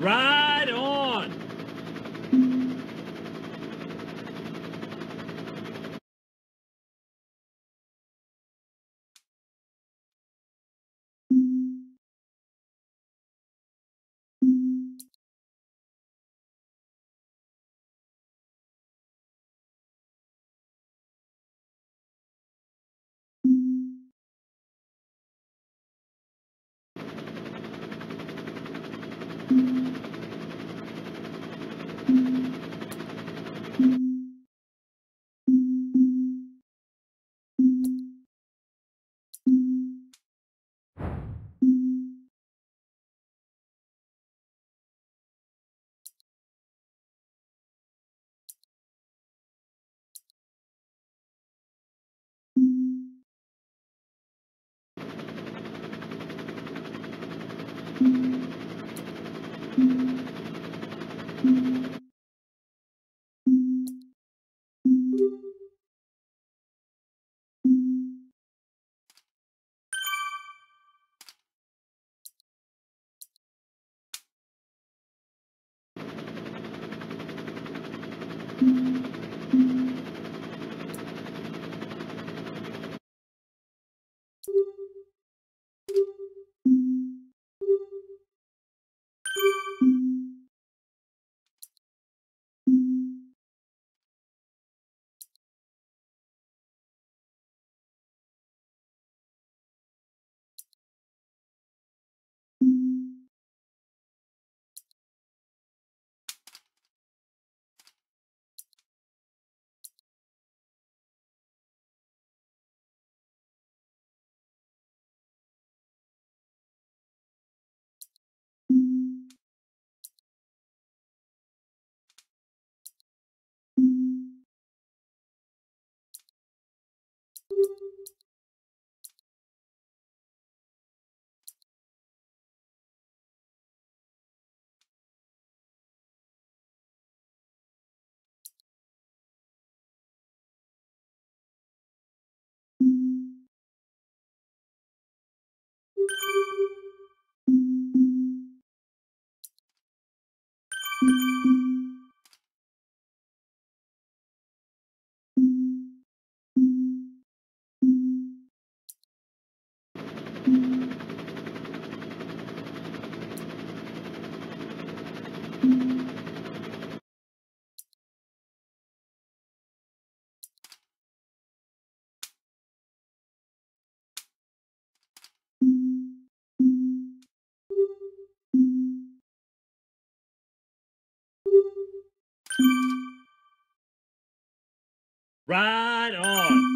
Ride On! Ride on!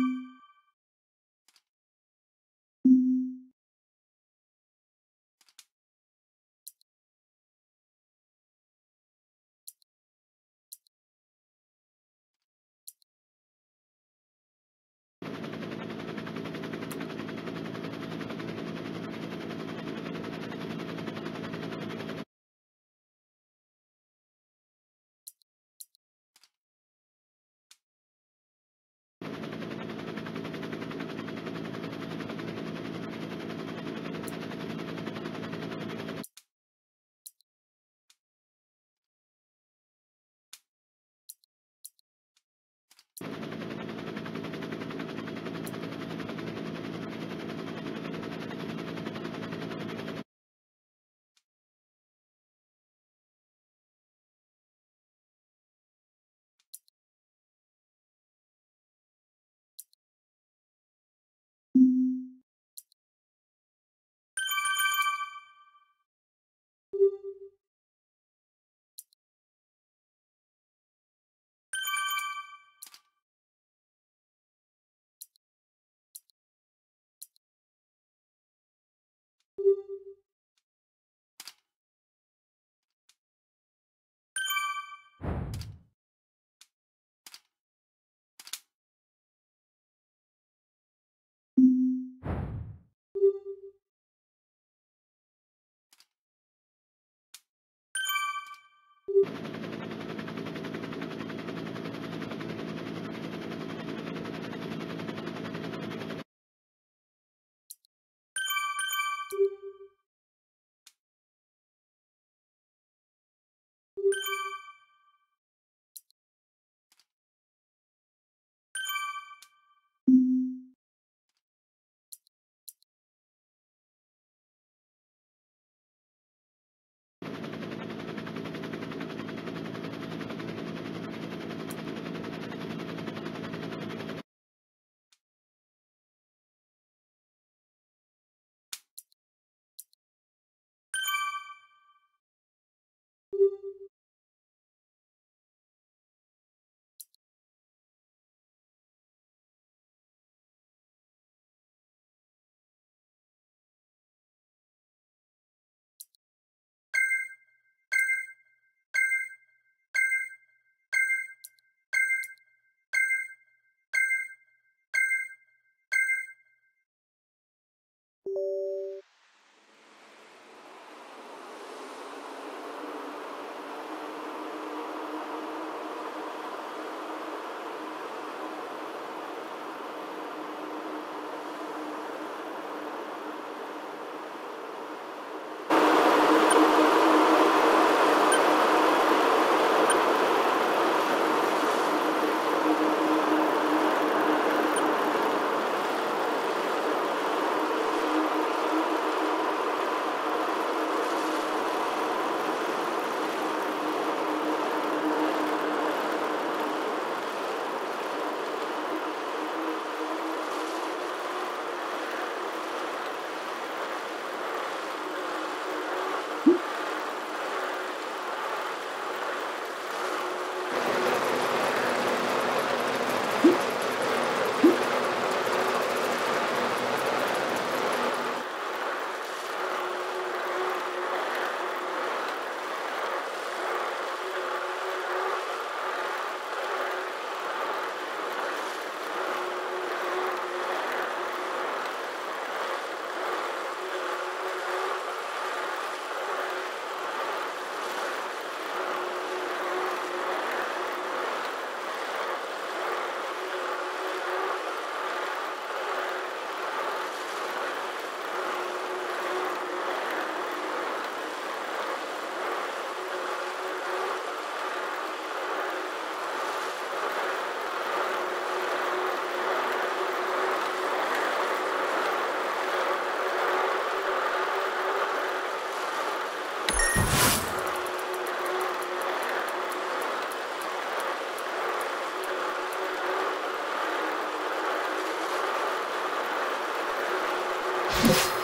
you.